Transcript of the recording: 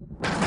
you